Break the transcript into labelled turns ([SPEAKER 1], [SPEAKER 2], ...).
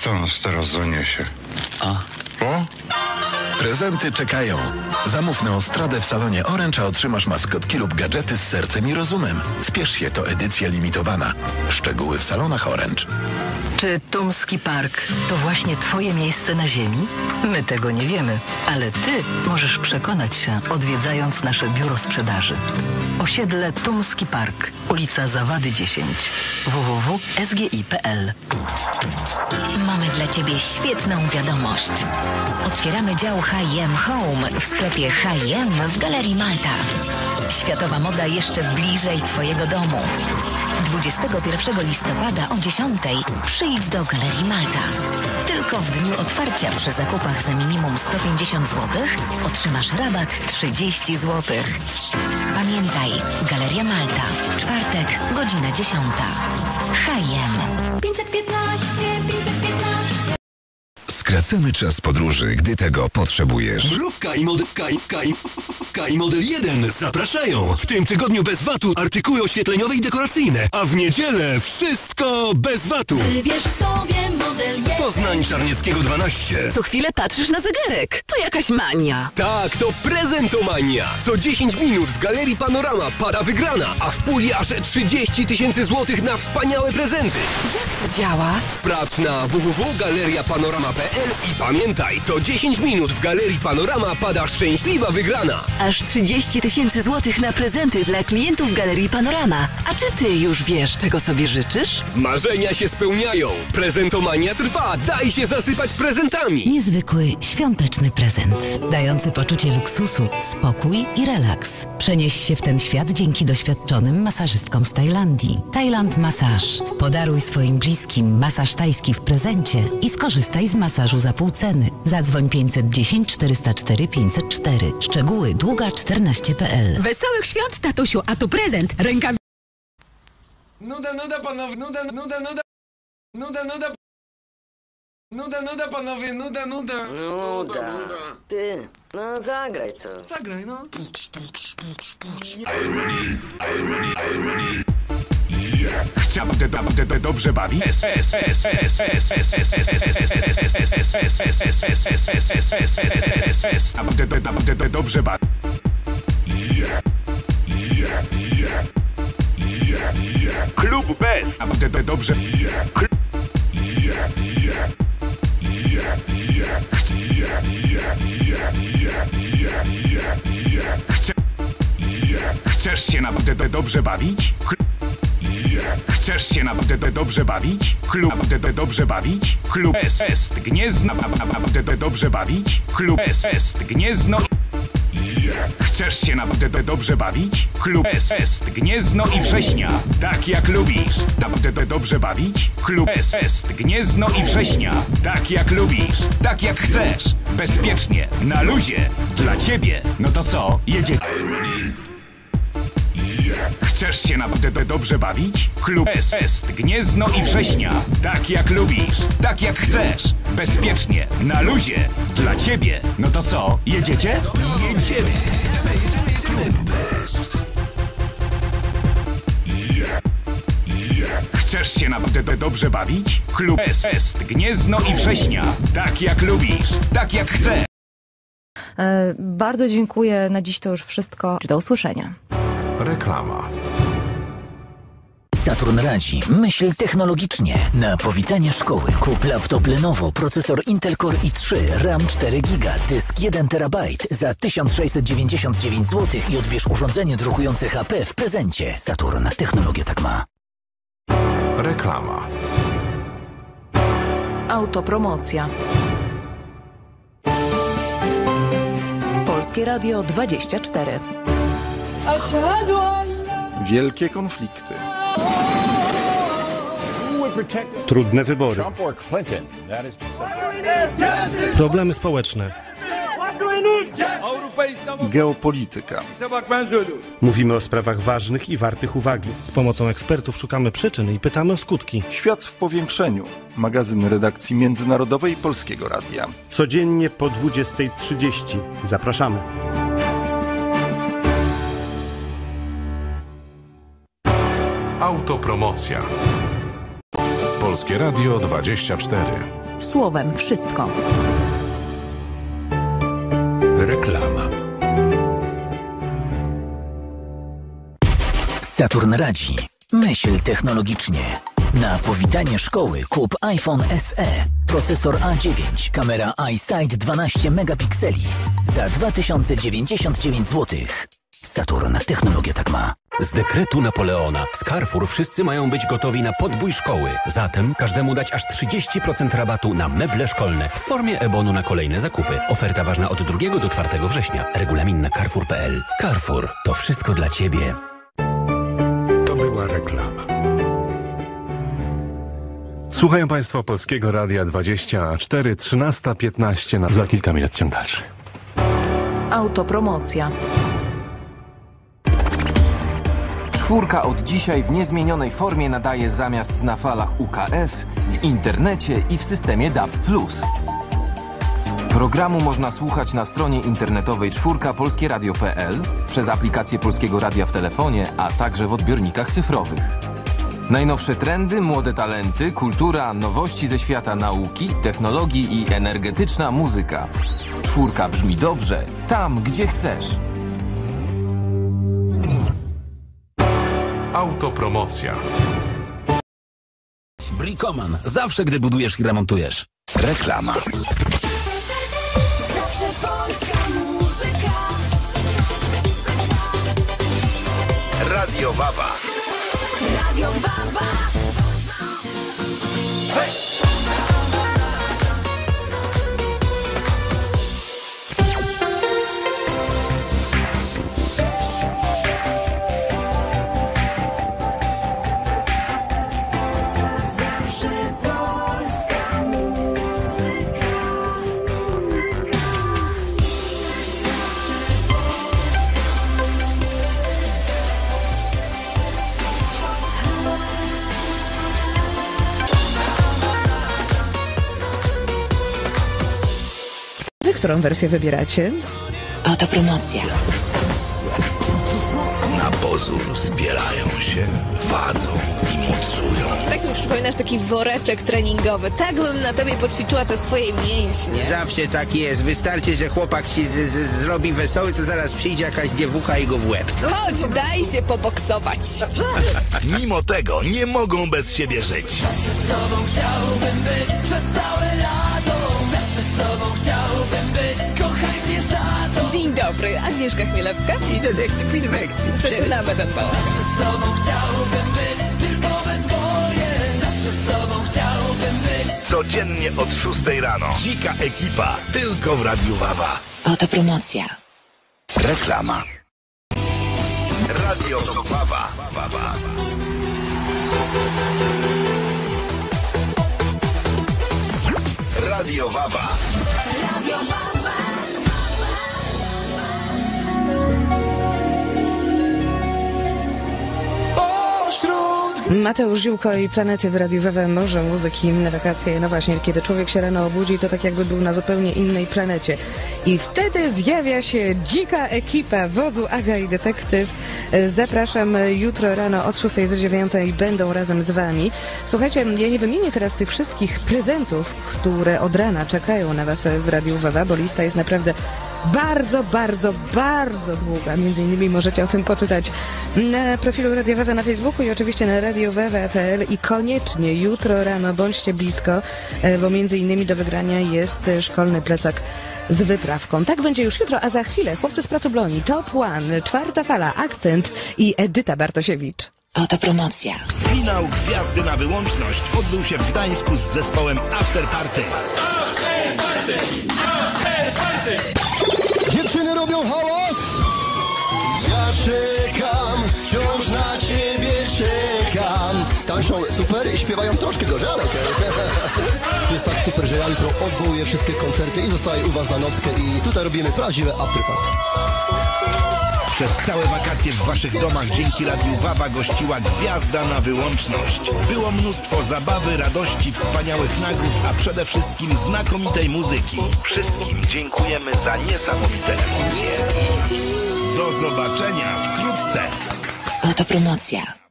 [SPEAKER 1] Jak to nas teraz zaniesie?
[SPEAKER 2] A.
[SPEAKER 1] O?
[SPEAKER 3] Prezenty czekają. Zamów Neostradę w salonie Orange, a otrzymasz maskotki lub gadżety z sercem i rozumem. Spiesz się, to edycja limitowana. Szczegóły w salonach Orange.
[SPEAKER 4] Czy Tumski Park to właśnie Twoje miejsce na Ziemi? My tego nie wiemy, ale Ty możesz przekonać się, odwiedzając nasze biuro sprzedaży. Osiedle Tumski Park, ulica Zawady 10, www.sgi.pl.
[SPEAKER 5] Mamy dla Ciebie świetną wiadomość. Otwieramy dział H&M Home w sklepie H&M w Galerii Malta. Światowa moda jeszcze bliżej Twojego domu. 21 listopada o 10 przyjdź do Galerii Malta. Tylko w dniu otwarcia przy zakupach za minimum 150 zł otrzymasz rabat 30 zł. Pamiętaj, Galeria Malta. Czwartek, godzina 10. H&M.
[SPEAKER 6] 515, 515.
[SPEAKER 7] Skracamy czas podróży, gdy tego potrzebujesz.
[SPEAKER 8] Mrówka i modówka i wka i wka i model 1 zapraszają. W tym tygodniu bez VAT-u artykuły oświetleniowe i dekoracyjne, a w niedzielę wszystko bez VAT-u.
[SPEAKER 6] Wybierz sobie model 1.
[SPEAKER 8] Poznań Czarnieckiego 12.
[SPEAKER 9] Co chwilę patrzysz na zegarek. To jakaś mania.
[SPEAKER 8] Tak, to prezentomania. Co 10 minut w Galerii Panorama para wygrana, a w puli aż 30 tysięcy złotych na wspaniałe prezenty.
[SPEAKER 9] To działa?
[SPEAKER 8] Sprawdź na www.galeriapanorama.pl i pamiętaj, co 10 minut w Galerii Panorama pada szczęśliwa wygrana.
[SPEAKER 9] Aż 30 tysięcy złotych na prezenty dla klientów Galerii Panorama. A czy ty już wiesz, czego sobie życzysz?
[SPEAKER 8] Marzenia się spełniają. Prezentomania trwa. Daj się zasypać prezentami.
[SPEAKER 10] Niezwykły, świąteczny prezent, dający poczucie luksusu, spokój i relaks. Przenieś się w ten świat dzięki doświadczonym masażystkom z Tajlandii. Thailand Massage. Podaruj swoim bliskim masaż tajski w prezencie i skorzystaj z masażu za pół ceny. Zadzwoń 510 404 504. Szczegóły długa 14.pl.
[SPEAKER 9] Wesołych świąt, tatusiu, a tu prezent. Ręka
[SPEAKER 11] Nuda, nuda panowie, nuda, nuda, nuda. Nuda, nuda. Nuda, nuda, panowie, nuda, nuda.
[SPEAKER 12] Nuda. Ty, no zagraj coś.
[SPEAKER 11] Zagraj, no.
[SPEAKER 7] Chciałbym te dam te dobrze bawi. Chciałbym te dam te dobrze bawi. Klub bez. Dobrze. Klub. Chcesz się naprawdę dobrze bawić? Chcesz się naprawdę dobrze bawić? Klub naprawdę dobrze bawić? Klub S est Gniezno naprawdę dobrze bawić? Klub S est Gniezno Chcesz się naprawdę dobrze bawić? Klub est Gniezno i Września. Tak jak lubisz. Naprawdę dobrze bawić? Klub est Gniezno i Września. Tak jak lubisz. Tak jak chcesz. Bezpiecznie. Na luzie. Dla ciebie. No to co? Jedzie Chcesz się naprawdę dobrze bawić? Klub S est Gniezno i Września. Tak jak lubisz, tak jak chcesz. Bezpiecznie, na luzie, dla ciebie. No to co, jedziecie? Jedziemy. Chcesz się naprawdę dobrze bawić? Klub S est Gniezno i Września. Tak jak lubisz, tak jak chcesz.
[SPEAKER 13] E, Bardzo dziękuję. Na dziś to już wszystko. Do usłyszenia.
[SPEAKER 14] Reklama.
[SPEAKER 15] Saturn radzi. Myśl technologicznie. Na powitanie szkoły kup laptop Lenovo, procesor Intel Core i3, RAM 4 GB, dysk 1 TB za 1699 zł i odbierz urządzenie drukujące HP w prezencie. Saturn. Technologia tak ma.
[SPEAKER 14] Reklama.
[SPEAKER 16] Autopromocja. Polskie Radio 24.
[SPEAKER 17] Wielkie konflikty.
[SPEAKER 18] Trudne wybory. Problemy społeczne.
[SPEAKER 17] Geopolityka.
[SPEAKER 18] Mówimy o sprawach ważnych i wartych uwagi. Z pomocą ekspertów szukamy przyczyn i pytamy o skutki.
[SPEAKER 17] Świat w powiększeniu. Magazyn redakcji międzynarodowej Polskiego Radia.
[SPEAKER 18] Codziennie po 20.30. Zapraszamy.
[SPEAKER 14] Autopromocja. Polskie Radio 24.
[SPEAKER 16] Słowem wszystko.
[SPEAKER 8] Reklama.
[SPEAKER 15] Saturn radzi. Myśl technologicznie. Na powitanie szkoły kup iPhone SE. Procesor A9, kamera iSight 12 megapikseli za 2099 zł. Saturn, technologia tak ma.
[SPEAKER 1] Z dekretu Napoleona z Carrefour wszyscy mają być gotowi na podbój szkoły. Zatem każdemu dać aż 30% rabatu na meble szkolne w formie e-bonu na kolejne zakupy. Oferta ważna od 2 do 4 września. Regulamin na carrefour.pl. Carrefour. To wszystko dla Ciebie.
[SPEAKER 14] To była reklama.
[SPEAKER 18] Słuchają Państwo Polskiego Radia 24, 13.15 na za kilka minut ciąg dalszy.
[SPEAKER 16] Autopromocja.
[SPEAKER 11] Czwórka od dzisiaj w niezmienionej formie nadaje zamiast na falach UKF, w internecie i w systemie DAB+. Programu można słuchać na stronie internetowej czwórka polskieradio.pl, przez aplikację Polskiego Radia w telefonie, a także w odbiornikach cyfrowych. Najnowsze trendy, młode talenty, kultura, nowości ze świata nauki, technologii i energetyczna muzyka. Czwórka brzmi dobrze, tam gdzie chcesz.
[SPEAKER 14] Autopromocja.
[SPEAKER 2] Bricoman. Zawsze, gdy budujesz i remontujesz.
[SPEAKER 8] Reklama.
[SPEAKER 6] Zawsze polska muzyka.
[SPEAKER 8] Radio Wawa.
[SPEAKER 6] Radio Wawa. Zawsze
[SPEAKER 19] którą wersję wybieracie?
[SPEAKER 5] Oto promocja.
[SPEAKER 8] Na pozór zbierają się, wadzą i mocują.
[SPEAKER 20] Tak mi przypominasz taki woreczek treningowy. Tak bym na tobie poćwiczyła te swoje mięśnie.
[SPEAKER 21] Zawsze tak jest. Wystarczy, że chłopak się z, z, zrobi wesoły, to zaraz przyjdzie jakaś dziewucha i go w łeb.
[SPEAKER 20] Chodź, daj się poboksować.
[SPEAKER 8] Mimo tego nie mogą bez siebie żyć.
[SPEAKER 6] Z tobą chciałbym być przez całe lato.
[SPEAKER 20] Dobry, Agnieszka Chmielewska.
[SPEAKER 21] I detektyw Filmek.
[SPEAKER 20] Zaczynamy ten bal.
[SPEAKER 6] Zawsze z tobą chciałbym być. Tylko we dwoje. Zawsze z tobą chciałbym być.
[SPEAKER 8] Codziennie od 6 rano. Dzika ekipa. Tylko w Radiu Wawa.
[SPEAKER 5] Oto promocja.
[SPEAKER 8] Reklama. Radio Wawa. Wawa. Radio Wawa.
[SPEAKER 6] Radio Wawa.
[SPEAKER 19] Mateusz Ziółko i Planety w Radiu Wewe Morze Muzyki na wakacje. No właśnie, kiedy człowiek się rano obudzi, to tak jakby był na zupełnie innej planecie. I wtedy zjawia się dzika ekipa wozu Aga i Detektyw. E, Zapraszam jutro rano od 6 do 9 i będą razem z Wami. Słuchajcie, ja nie wymienię teraz tych wszystkich prezentów, które od rana czekają na Was w Radiu Wewe, bo lista jest naprawdę bardzo, bardzo, bardzo długa. Między innymi możecie o tym poczytać na profilu Radio Wewe na Facebooku i oczywiście na radiowewe.pl i koniecznie jutro rano bądźcie blisko, e, bo między innymi do wygrania jest szkolny plecak z wyprawką. Tak będzie już jutro, a za chwilę chłopcy z Pracobloni, Top One, Czwarta Fala, Akcent i Edyta Bartosiewicz.
[SPEAKER 5] Oto promocja.
[SPEAKER 8] Finał Gwiazdy na wyłączność odbył się w Gdańsku z zespołem After Party.
[SPEAKER 22] Dziewczyny śpiewają troszkę gorzej, ale okej To jest tak super, że ja jutro odwołuję wszystkie koncerty i zostaję u was na nockę i tutaj robimy prawdziwe afterparty
[SPEAKER 8] Przez całe wakacje w waszych domach dzięki Radiu Wawa gościła Gwiazda na wyłączność. Było mnóstwo zabawy, radości, wspaniałych nagród, a przede wszystkim znakomitej muzyki. Wszystkim dziękujemy za niesamowite emocje i do zobaczenia wkrótce.
[SPEAKER 5] Oto promocja.